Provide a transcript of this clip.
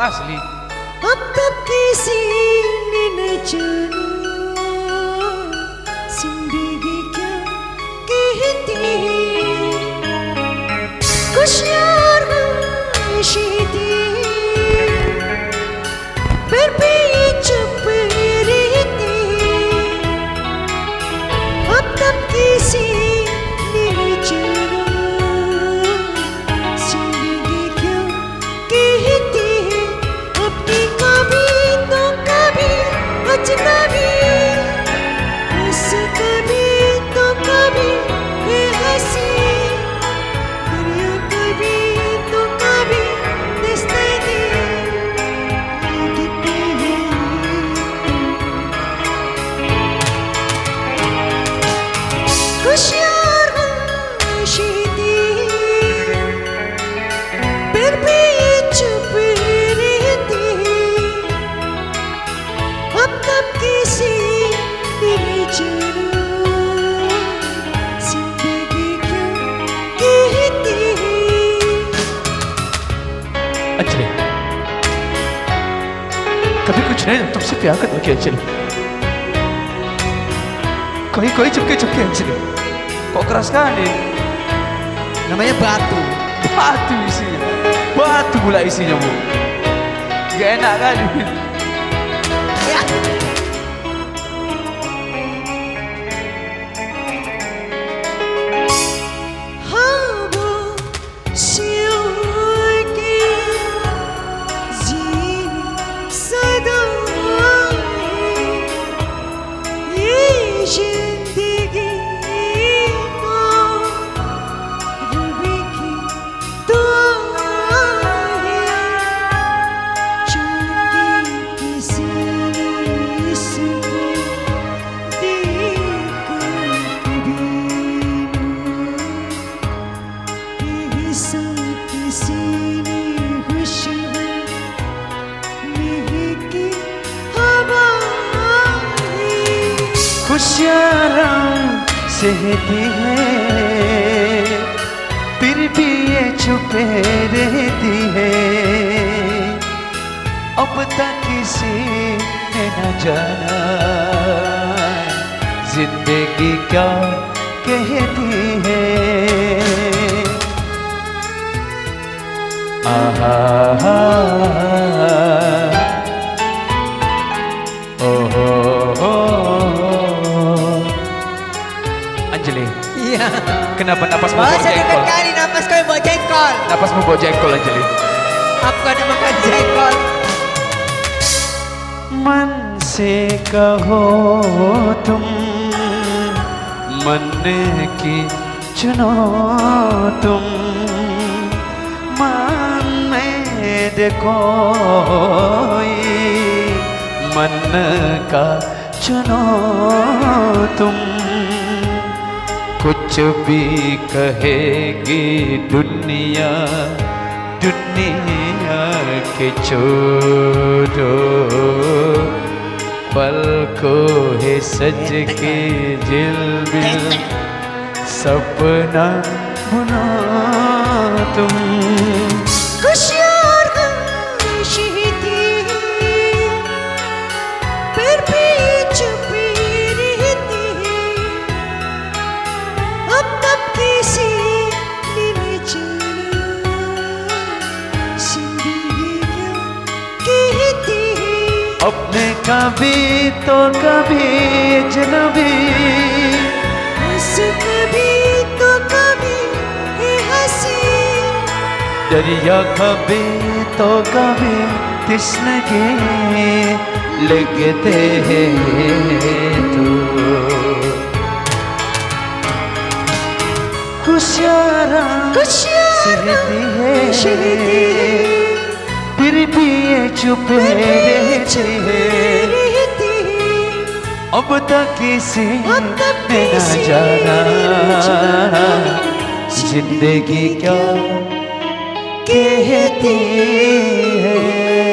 asli. अब तब किसी ने ज़िंदगी क्या कहती कभी कुछ नहीं तुमसे प्यार करने की अंजलि कोई कोई Chupke Chupke Anjali kok keras sekali Namanya batu. batu isinya batu pula isinya bu gak enak kali Ya. खुशियाँ सहती है, फिर भी ये छुपे रहती है। अब तक किसी ने न जाना, ज़िंदगी क्या कहती है। आहा ओहो kenapa napasmu Oh, bau saya jengkol? dengar kali napas kau yang bawa jengkol. Napasmu bau jengkol, Anjali. Aku ada makan jengkol. मन से कहो तुम मन की चुनो तुम मन में देखो मन का चुनो तुम कुछ भी कहेगी दुनिया दुनिया के छोड़ो। पल को है सज के जिलबिल सपना बुना तुम। अपने कभी तो कभी अजनबी हंस कभी तो कभी हँसी। दरिया कभी तो कभी तिस्नगे लगते हैं तो। खुशियारा कुछ यार सहती है। सहती है। फिर भी ये चुप रहती है। अब तक किसी अब तक ने न जाना। ज़िंदगी क्या कहती है?